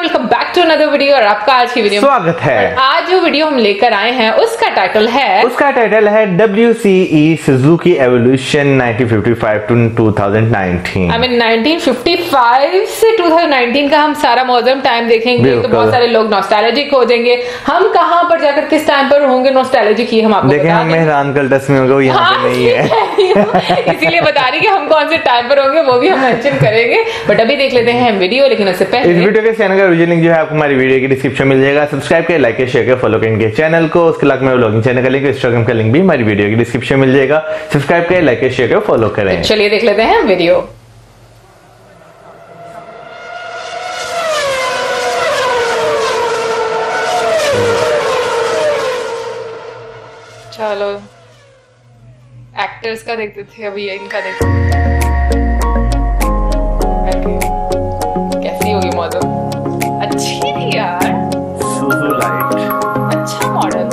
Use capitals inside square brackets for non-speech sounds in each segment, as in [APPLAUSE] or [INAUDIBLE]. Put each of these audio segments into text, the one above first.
Welcome back to another video और आपका आज की वीडियो स्वागत है। आज जो वीडियो हम लेकर आए हैं उसका टाइटल है उसका टाइटल है W C E Suzuki evolution 1955 to 2019 I mean 1955 से 2019 का हम सारा मौजम टाइम देखेंगे तो बहुत सारे लोग नॉस्टैल्जिक हो जाएँगे। हम कहाँ पर जाकर किस टाइम पर होंगे नॉस्टैल्जिक ही हम आपको देखें हम। मेहरान कल्टस में होंगे यहाँ हाँ, पे नहीं है। [LAUGHS] इसीलिए बता रही कि हम कौन से टाइम पर होंगे वो भी हम मेंशन करेंगे। बट अभी देख लेते हैं वीडियो लेकिन उससे पहले इस वीडियो के चैनल का ओरिजिनल लिंक जो है आपको हमारी वीडियो की डिस्क्रिप्शन मिल जाएगा। सब्सक्राइब करें लाइक शेयर करें फॉलो करें इनके चैनल को। उसके अलावा में ब्लॉगिंग चैनल का लिंक इंस्टाग्राम का लिंक भी हमारी वीडियो की डिस्क्रिप्शन मिल जाएगा। सब्सक्राइब करें लाइक शेयर करें फॉलो करें। चलिए देख लेते हैं वीडियो चलो। एक्टर्स का देखते थे, अभी ये इनका देखते। हैं। कैसी होगी मॉडल अच्छी थी यार। सुजू लाइट अच्छा मॉडल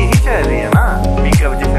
हाँ तो देखिए यही चल रही है ना पिकअप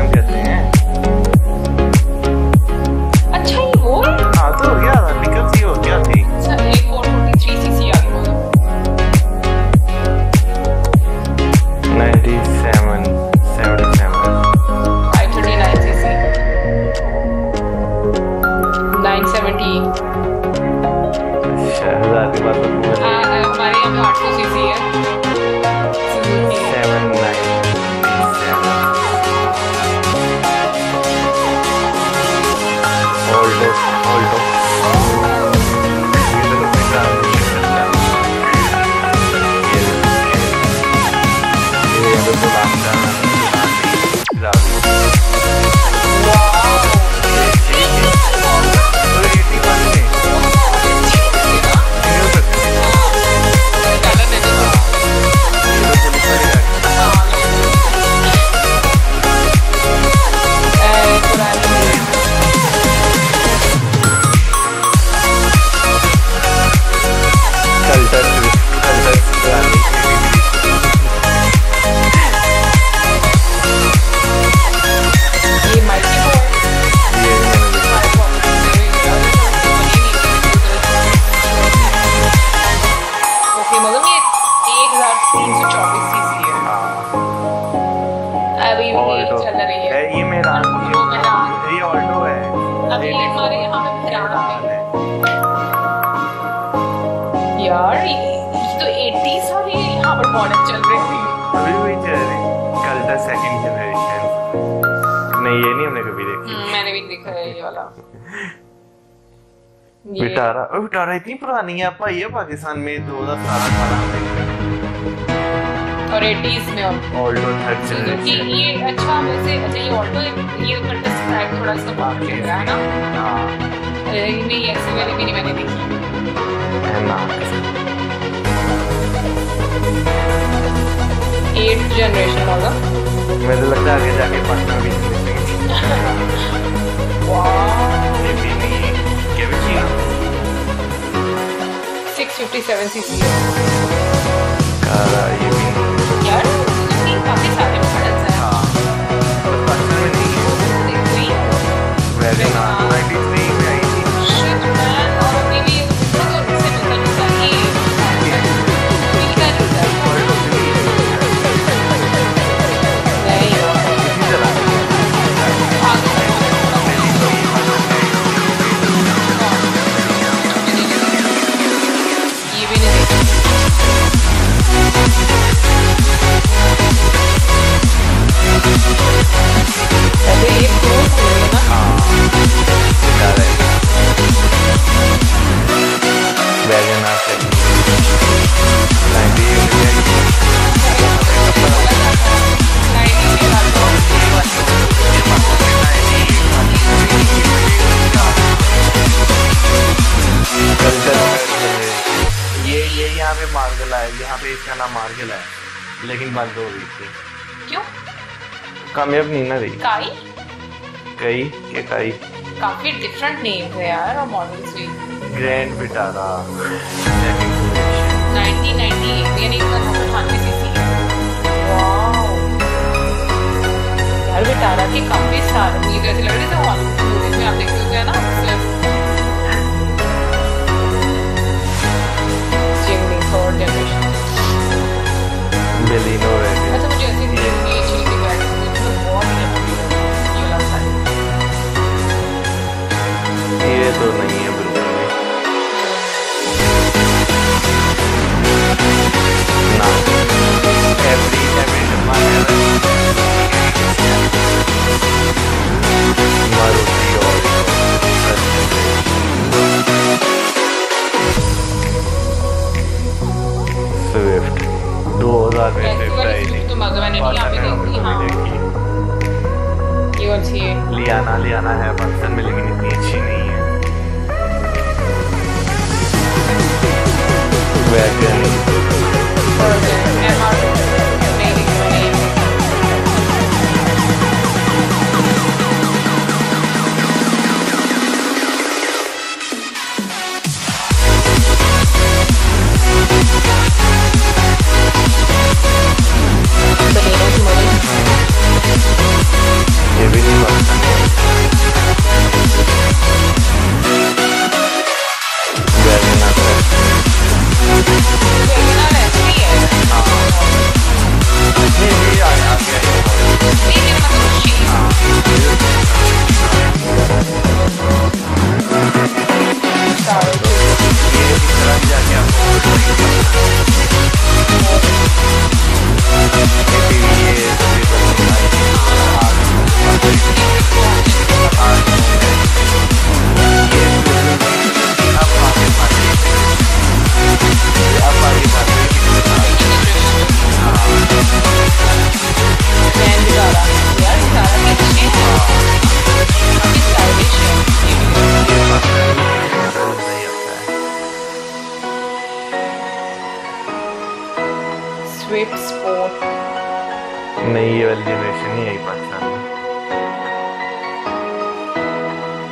विटारा ओ विटारा इतनी पुरानी है भाई ये पाकिस्तान में 2017 18 में और 80s में ऑल्टो थर्ड जनरेशन ये अच्छा वैसे अच्छा ये ऑल्टो ये ऊपर स्क्रैप थोड़ा सा बाहर चल रहा है ना? हाँ। नहीं ऐसी वाली भी नहीं मैंने देखी। है ना। एट जनरेशन होगा मुझे लगता है आगे जाके पटना भी [LAUGHS] वाह ये भी नहीं क्या भी चीज़ six fifty seven C C काला ये भी नहीं यार सुजुकी काफ़ी सारे मॉडल्स हैं हाँ बस पाकिस्तान में नहीं है देखो ही वैगन लेकिन बंद हो गई थी। क्यों? कामयाब नहीं ना रही। काई? कई? के कई? काफ़ी डिफरेंट नेम है यार और मॉडल्स भी ग्रैंड विटारा 1998 यानी अठानवे सीसी वाओ यार विटारा के काफ़ी स्टार मुझे तो ऐसे लग रहे थे हॉलीवुड मूवीज़ में आप देखते होगे ना? लियाना आना है पाकिस्तान में लेकिन इतनी अच्छी नहीं है। वैगन नहीं ये वाली जनरेशन नहीं आई पाकिस्तान में।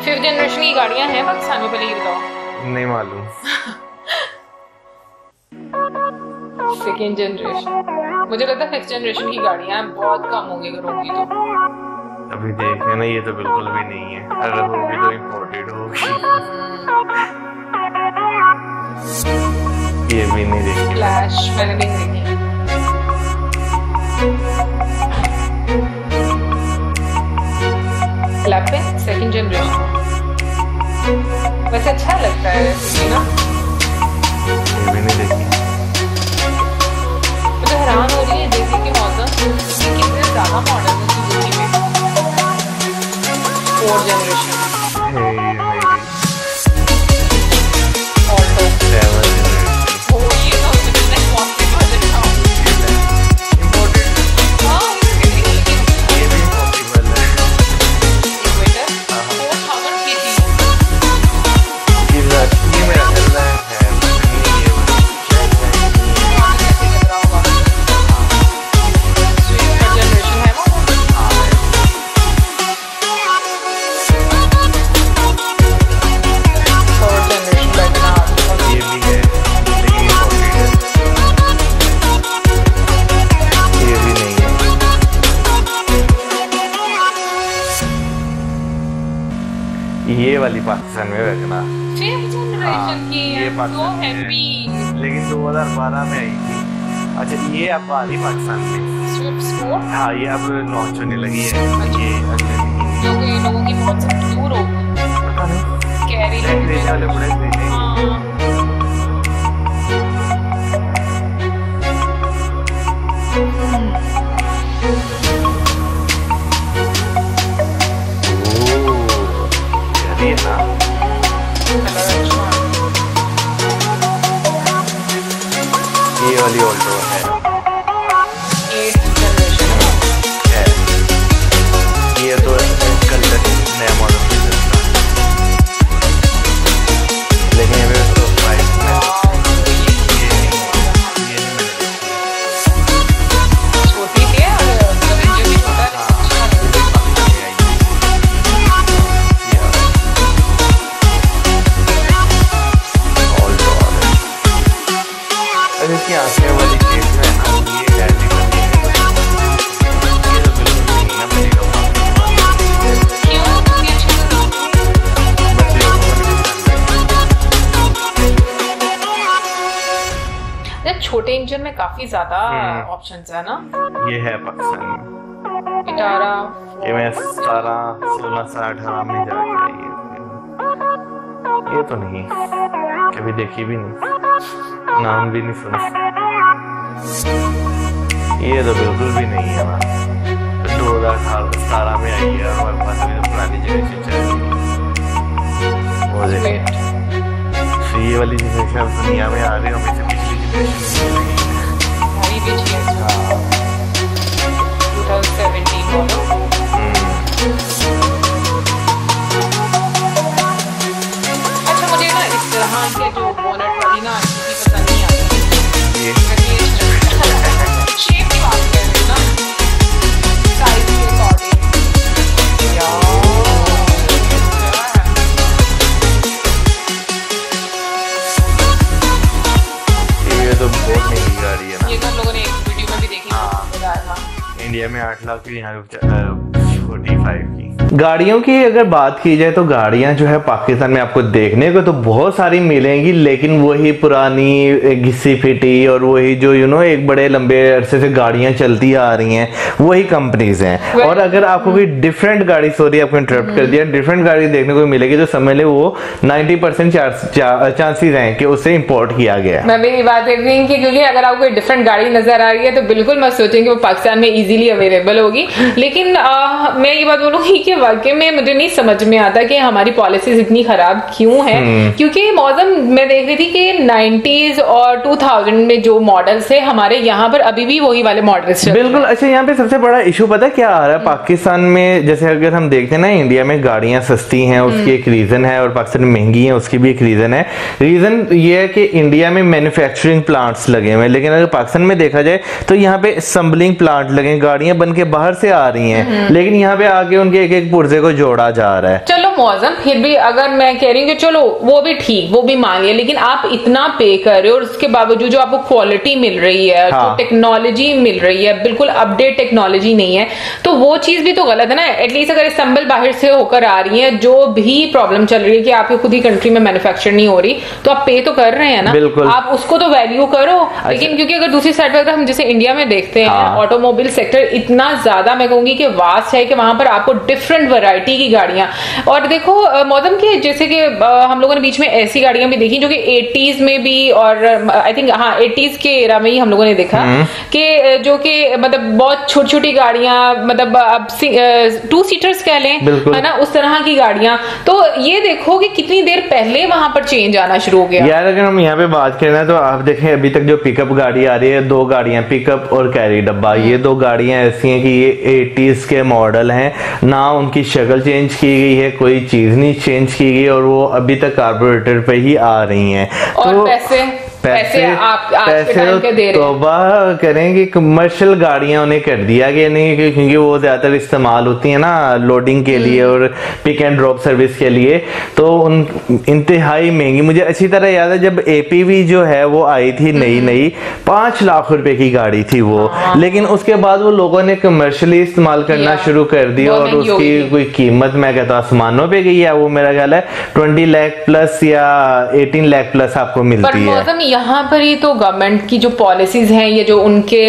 फिफ्थ जनरेशन की गाड़ियाँ हैं पाकिस्तान में पहले ये बताओ। नहीं मालूम। सेकेंड जनरेशन मुझे लगता है फिफ्थ जनरेशन की गाड़ियाँ बहुत कम होंगी अगर होगी तो। अभी देखते हैं ना ये तो बिल्कुल भी नहीं है। अगर होगी तो इम्पोर्टेड होगी। ये भी नहीं देखी फ्लैश मैंने नहीं देखी। लैपिन सेकंड जनरेशन वैसे अच्छा लगता है ना? ये भी देखी। मुझे हैरान हो रही है देख के मौसम कितने ज़्यादा मॉडल है सुजुकी में। फोर्थ जनरेशन होने लगी है। काफ़ी ज़्यादा हम्म। ऑप्शंस है ना? ये है पाकिस्तान में। इटारा ये मैं सोलह से अठारह में आई है ये तो नहीं। कभी देखी भी नहीं। नाम भी नहीं सुना। ये तो बिल्कुल भी नहीं है ना दो हज़ार अठारह सतारह में आई है और हमारे पास अभी तो पुरानी जनरेशन चल रही है। तो ये वाली जनरेशन दुनिया में आ रही है हमें से पिछली जनरेशन अभी पिछले 2017 मॉडल अच्छा मुझे ना इस तरह के जो आठ लाख की यहाँ फोर्टी फाइव की। गाड़ियों की अगर बात की जाए तो गाड़ियाँ जो है पाकिस्तान में आपको देखने को तो बहुत सारी मिलेंगी लेकिन वही पुरानी घिसी फिटी और वही जो यू नो एक बड़े लंबे अरसे से गाड़ियाँ चलती आ रही हैं वही कंपनीज़ हैं। और अगर आपको कोई डिफरेंट गाड़ी सॉरी आपको इंटरप्ट कर दिया डिफरेंट गाड़ी देखने को मिलेगी तो समझ ले वो 90 परसेंट चांसेस हैं कि उसे इंपोर्ट किया गया। मैं भी बात देख रही हूँ कि क्योंकि अगर आपको कोई डिफरेंट गाड़ी नज़र आ रही है तो बिल्कुल मत सोचें कि वो पाकिस्तान में इजीली अवेलेबल होगी। लेकिन आ, मैं ये बात बोलूँगी कि वाकई में मुझे नहीं समझ में आता कि हमारी पॉलिसीज़ इतनी खराब क्यों है। क्योंकि मौसम मैं देख रही थी कि 90s और 2000 में जो मॉडल्स है हमारे यहाँ पर अभी भी वही वाले मॉडल्स बिल्कुल अच्छा यहाँ पे सबसे बड़ा इशू पता क्या आ रहा है? पाकिस्तान में जैसे अगर हम देखते हैं ना इंडिया में गाड़ियाँ सस्ती हैं उसकी एक रीजन है और पाकिस्तान में महँगी है उसकी भी एक रीजन है। रीजन ये है कि इंडिया में मैन्युफैक्चरिंग प्लांट्स लगे हुए हैं लेकिन अगर पाकिस्तान में देखा जाए तो यहाँ पे असम्बलिंग प्लांट लगे गाड़ियाँ बन के बाहर से आ रही हैं। लेकिन यहाँ पे आके उनके एक एक पुर्जे को जोड़ा जा रहा है। चलो मौसम फिर भी अगर मैं कह रही हूँ कि चलो वो भी ठीक वो भी मान लिया लेकिन आप इतना पे कर रहे हो और उसके बावजूद जो आपको क्वालिटी मिल रही है हाँ। जो टेक्नोलॉजी मिल रही है बिल्कुल अपडेट टेक्नोलॉजी नहीं है तो वो चीज़ भी तो गलत है ना एटलीस्ट अगर संबल बाहर से होकर आ रही है जो भी प्रॉब्लम चल रही है कि आपकी खुद ही कंट्री में मैन्युफैक्चर नहीं हो रही तो आप पे तो कर रहे हैं ना। आप उसको तो वैल्यू करो लेकिन क्योंकि अगर दूसरी साइड पर अगर हम जैसे इंडिया में देखते हैं हाँ। ऑटोमोबाइल सेक्टर इतना ज़्यादा मैं कहूँगी कि वास्ट है कि वहाँ पर आपको डिफरेंट वैरायटी की गाड़ियाँ और देखो मौसम के जैसे कि हम लोगों ने बीच में ऐसी गाड़ियाँ भी देखी जो कि 80s में भी और आई थिंक हाँ 80s के एरा में ही हम लोगों ने देखा कि जो कि मतलब बहुत छोटी छोटी गाड़ियाँ मतलब अब टू सीटर्स कह लें है ना उस तरह की गाड़ियाँ। तो ये देखो कि कितनी देर पहले वहाँ पर चेंज आना शुरू हो गया। यार अगर हम यहाँ पे बात करें तो आप देखें अभी तक जो पिकअप गाड़ी आ रही है दो गाड़ियाँ पिकअप और कैरी डब्बा ये दो गाड़ियाँ ऐसी हैं कि ये एटीज के मॉडल हैं। ना उनकी शक्ल चेंज की गई है कोई चीज़ नहीं चेंज की गई और वो अभी तक कार्बोरेटर पे ही आ रही हैं। और तो, पैसे पैसे आप आज के टाइम के दे रहे हैं। तौबा करेंगे कमर्शियल गाड़ियाँ उन्हें कर दिया गया नहीं क्योंकि वो ज़्यादातर इस्तेमाल होती है ना लोडिंग के लिए हम्म। और पिक एंड ड्रॉप सर्विस के लिए। तो उन इंतहाई महँगी। मुझे अच्छी तरह याद है जब एपीवी जो है वो आई थी हम्म। नई नई पाँच लाख रुपए की गाड़ी थी वो। हाँ। लेकिन उसके बाद वो लोगों ने कमर्शली इस्तेमाल करना शुरू कर दिया और उसकी कोई कीमत मैं कहता हूँ आसमानों पर गई है। वो मेरा ख्याल है ट्वेंटी लाख प्लस या एटीन लाख प्लस आपको मिलती है। यहाँ पर ही तो गवर्नमेंट की जो पॉलिसीज़ हैं ये जो उनके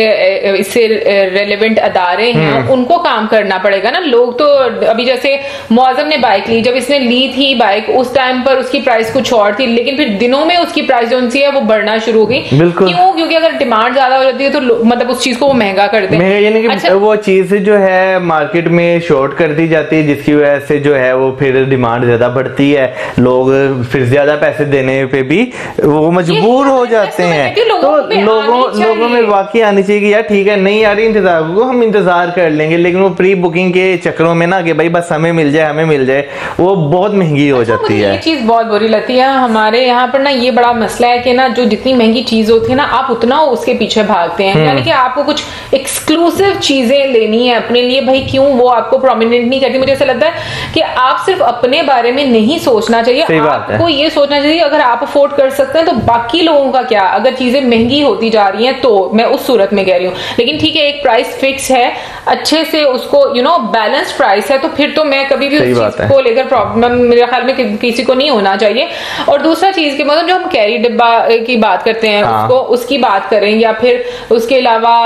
इससे रेलेवेंट अदारे हैं हम्म। उनको काम करना पड़ेगा ना। लोग तो अभी जैसे मौजम ने बाइक ली जब इसने ली थी बाइक उस टाइम पर उसकी प्राइस कुछ और थी लेकिन फिर दिनों में उसकी प्राइस जो है वो बढ़ना शुरू हो गई। क्यों? क्योंकि अगर डिमांड ज़्यादा हो जाती है तो मतलब उस चीज़ को वो महँगा कर दे। अच्छा। वो चीज़ जो है मार्केट में शॉर्ट कर दी जाती है जिसकी वजह से जो है वो फिर डिमांड ज़्यादा बढ़ती है। लोग फिर ज़्यादा पैसे देने पे भी वो मजबूर हो जाते हैं तो लोगों लोगों में वाकई आनी चाहिए कि यार ठीक है नहीं आ रही इंतज़ार को हम इंतज़ार कर लेंगे लेकिन वो प्री बुकिंग के चक्रों में ना कि भाई बस हमें मिल जाए हमें मिल जाए वो बहुत महँगी हो जाती है। ये चीज़ बहुत बुरी लगती है। हमारे यहाँ पर ना ये बड़ा मसला है कि ना जो जितनी महँगी चीज़ होती है ना आप उतना उसके पीछे भागते हम्म। हैं। यानी कि आपको कुछ एक्सक्लूसिव चीज़ें लेनी है अपने लिए भाई क्यों वो आपको प्रोमिनेंट नहीं करती? मुझे ऐसा लगता है कि आप सिर्फ़ अपने बारे में नहीं सोचना चाहिए। आपको ये सोचना चाहिए अगर आप अफोर्ड कर सकते हैं तो बाकी लोगों का क्या अगर चीज़ें महँगी होती जा रही हैं तो मैं उस सूरत में कह रही हूँ लेकिन ठीक है एक प्राइस फिक्स है अच्छे से उसको यू नो बैलेंस प्राइस है तो फिर तो मैं कभी भी उस चीज़ को लेकर प्रॉब्लम मेरे ख्याल में कि, किसी को नहीं होना चाहिए और दूसरा चीज़ के मतलब जो हम कैरी डिब्बा की बात करते हैं हाँ। उसको उसकी बात करें या फिर उसके अलावा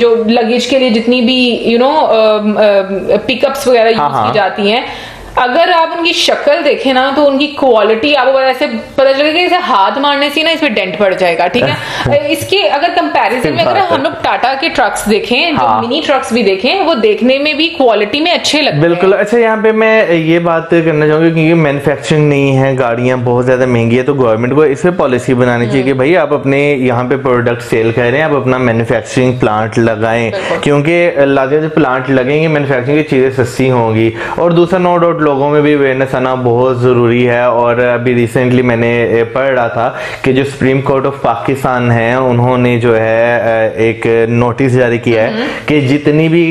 जो लगेज के लिए जितनी भी यू नो पिकअप्स वगैरह हाँ, यूज़ हाँ। की जाती हैं अगर आप उनकी शक्ल देखें ना तो उनकी क्वालिटी आपको ऐसे पता चलेगा कि इसे हाथ मारने से ना इसमें डेंट पड़ जाएगा ठीक है? [LAUGHS] इसके अगर कंपैरिजन में अगर हम लोग टाटा के ट्रक्स देखें जो हाँ। मिनी ट्रक्स भी देखें वो देखने में भी क्वालिटी में अच्छे लगते हैं। बिल्कुल। अच्छा यहाँ पे मैं ये बात करना चाहूँगा क्योंकि मैन्युफैक्चरिंग नहीं है गाड़ियाँ बहुत ज़्यादा महँगी है तो गवर्नमेंट को इस पे पॉलिसी बनानी चाहिए कि भाई आप अपने यहाँ पे प्रोडक्ट सेल कर रहे हैं आप अपना मैन्युफैक्चरिंग प्लांट लगाएँ। क्योंकि जब प्लांट लगेंगे मैन्युफैक्चरिंग की चीज़ें सस्ती होंगी। और दूसरा नो डाउट लोगों में भी अवेयरनेस आना बहुत ज़रूरी है और अभी रिसेंटली मैंने पढ़ रहा था कि जो सुप्रीम कोर्ट ऑफ़ पाकिस्तान है उन्होंने जो है एक नोटिस जारी किया है कि जितनी भी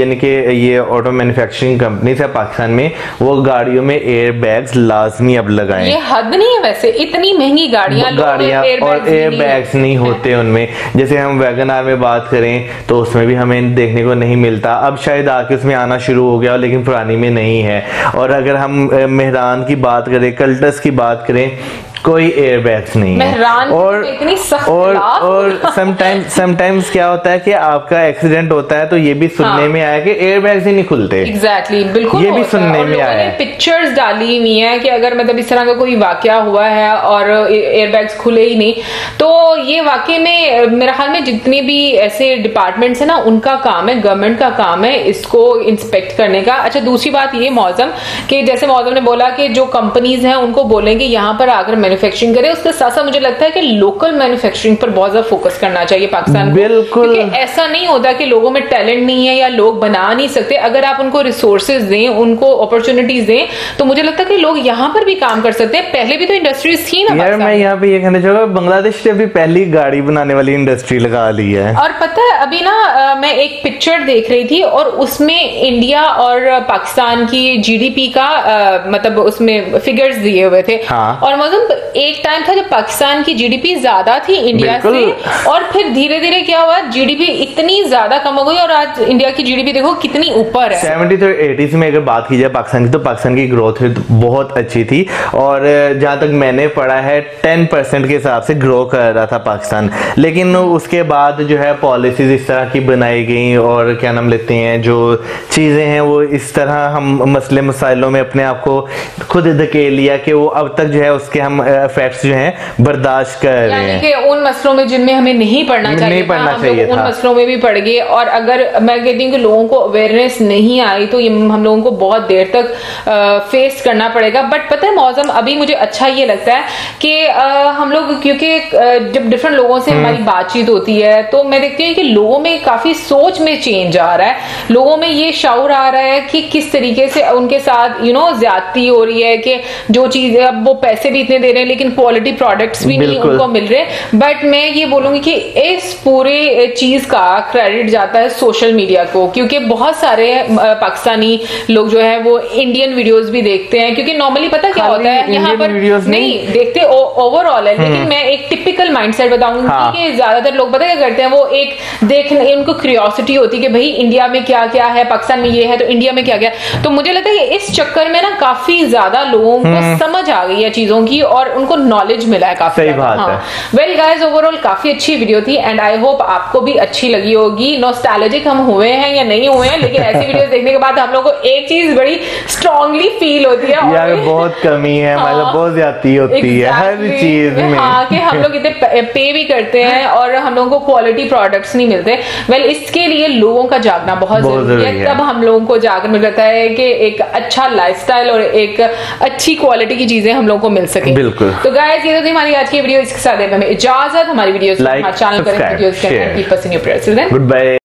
यानी कि ये ऑटो मैन्युफैक्चरिंग कंपनीज़ है पाकिस्तान में वो गाड़ियों में एयर बैग्स लाजमी अब लगाए। ये हद नहीं है वैसे इतनी महँगी गाड़ियाँ गाड़ियाँ और एयर बैग्स नहीं होते उनमें। जैसे हम वैगन आर में बात करें तो उसमें भी हमें देखने को नहीं मिलता। अब शायद आके उसमें आना शुरू हो गया लेकिन पुरानी में नहीं है। और अगर हम मेहरान की बात करें कल्टस की बात करें कोई एयर बैग्स नहीं है। और इतनी और और समटाइम्स समटाइम्स क्या होता है कि आपका एक्सीडेंट होता है तो ये भी सुनने हाँ। में आया कि एयर बैग्स ही नहीं खुलते। एग्जैक्टली exactly, बिल्कुल ये भी सुनने में आया है। पिक्चर्स डाली हुई है कि अगर मतलब इस तरह का कोई वाकया हुआ है और एयरबैग्स खुले ही नहीं तो ये वाकई में मेरे ख्याल में जितने भी ऐसे डिपार्टमेंट्स है ना उनका काम है गवर्नमेंट का काम है इसको इंस्पेक्ट करने का। अच्छा दूसरी बात ये मौजम कि जैसे मौजम ने बोला कि जो कंपनीज़ हैं उनको बोलेंगे यहाँ पर आकर मैन्युफैक्चरिंग करे उसके साथ साथ मुझे लगता है कि लोकल मैन्युफैक्चरिंग पर बहुत ज़्यादा फोकस करना चाहिए पाकिस्तान बिल्कुल। क्योंकि ऐसा नहीं होता कि लोगों में टैलेंट नहीं है या लोग बना नहीं सकते। अगर आप उनको रिसोर्सेज दें उनको अपॉर्चुनिटीज़ दें तो मुझे लगता है कि लोग यहाँ पर भी काम कर सकते हैं। पहले भी तो इंडस्ट्रीज़ थी ना यार मैं यहाँ पे ये कहना चाहूँगा बांग्लादेश ने भी पहली गाड़ी बनाने वाली इंडस्ट्री लगा ली है। और पता है अभी ना मैं एक पिक्चर देख रही थी और उसमें इंडिया और पाकिस्तान की जीडीपी का मतलब उसमें फिगर्स दिए हुए थे। हाँ। और मतलब एक टाइम था जब पाकिस्तान की जीडीपी ज़्यादा थी इंडिया से और फिर धीरे धीरे क्या हुआ? जीडीपी इतनी ज़्यादा कम हो गई और आज इंडिया की जीडीपी देखो कितनी ऊपर है। सेवेंटी तो एटीज में अगर बात की जाए पाकिस्तान की तो पाकिस्तान की ग्रोथ रेट बहुत अच्छी थी और जहाँ तक मैंने पढ़ा है टेन परसेंट के हिसाब से ग्रो कर रहा था पाकिस्तान। लेकिन उसके बाद जो है पॉलिसीज़ इस तरह की बनाई गई और क्या नाम लेते हैं जो चीज़ें हैं वो इस तरह हम मसले मसाइलों में अपने आप को खुद धकेल लिया कि वो अब तक जो है उसके हम इफेक्ट्स जो हैं बर्दाश्त कर रहे हैं। कि उन मसलों में जिनमें हमें नहीं पढ़ना नहीं चाहिए था, पढ़ना हम चाहिए उन मसलों में भी पड़ गए और अगर मैं कहती हूँ कि लोगों को अवेयरनेस नहीं आई तो ये हम लोगों को बहुत देर तक फेस करना पड़ेगा। बट पता है मौसम अभी मुझे अच्छा ये लगता है कि हम लोग क्योंकि जब डिफरेंट लोगों से हमारी बातचीत होती है तो मैं देखती हूँ कि लोगों में काफ़ी सोच में चेंज आ रहा है। लोगों में ये शौर आ रहा है कि किस तरीके से उनके साथ यू नो ज्यादती हो रही है कि जो चीज़ अब वो पैसे भी इतने दे रहे हैं लेकिन क्वालिटी प्रोडक्ट्स भी नहीं उनको मिल रहे। बट मैं ये बोलूँगी कि इस पूरे चीज़ का क्रेडिट जाता है सोशल मीडिया को क्योंकि बहुत सारे पाकिस्तानी लोग जो है वो इंडियन वीडियोस भी देखते हैं क्योंकि नॉर्मली पता क्या होता है यहाँ पर नहीं। नहीं। देखते ओवरऑल है लेकिन मैं एक टिपिकल माइंडसेट बताऊँगी हाँ। कि ज़्यादातर लोग पता क्या करते हैं वो एक देखने उनको क्यूरियोसिटी होती है कि भाई इंडिया में क्या क्या है पाकिस्तान में ये है तो इंडिया में क्या क्या तो मुझे लगता है कि इस चक्कर में ना काफ़ी ज़्यादा लोगों को समझ आ गई है चीज़ों की और उनको नॉलेज मिला है काफ़ी सही ज़्यादा। बात है। वेल गाइस ओवरऑल काफ़ी अच्छी वीडियो थी एंड आई होप आपको भी अच्छी लगी होगी। नॉस्टैल्जिक हम हुए हैं या नहीं हुए हैं लेकिन ऐसी वीडियोस देखने के बाद हम लोग को एक चीज़ बड़ी स्ट्रांगली फील होती है यार बहुत कमी है मतलब हाँ। बहुत ज़्यादा होती है हर चीज़ में। हाँ कि हम लोग इतने पे- भी करते हैं और हम लोगों को क्वालिटी प्रोडक्ट्स नहीं मिलते। वेल इसके लिए लोगों का जागना बहुत ज़रूरी है। है। तब हम लोगों को जाकर मिल जाता है कि एक अच्छा लाइफस्टाइल और एक अच्छी क्वालिटी की चीज़ें हम लोगों को मिल सके। बिल्कुल। बिल्कुल। तो गाय ये तो थी हमारी आज की वीडियो। इसके साथ हमें इजाज़त हमारी वीडियो लाइक चैनल करें videos share. Keep us in your prayers good bye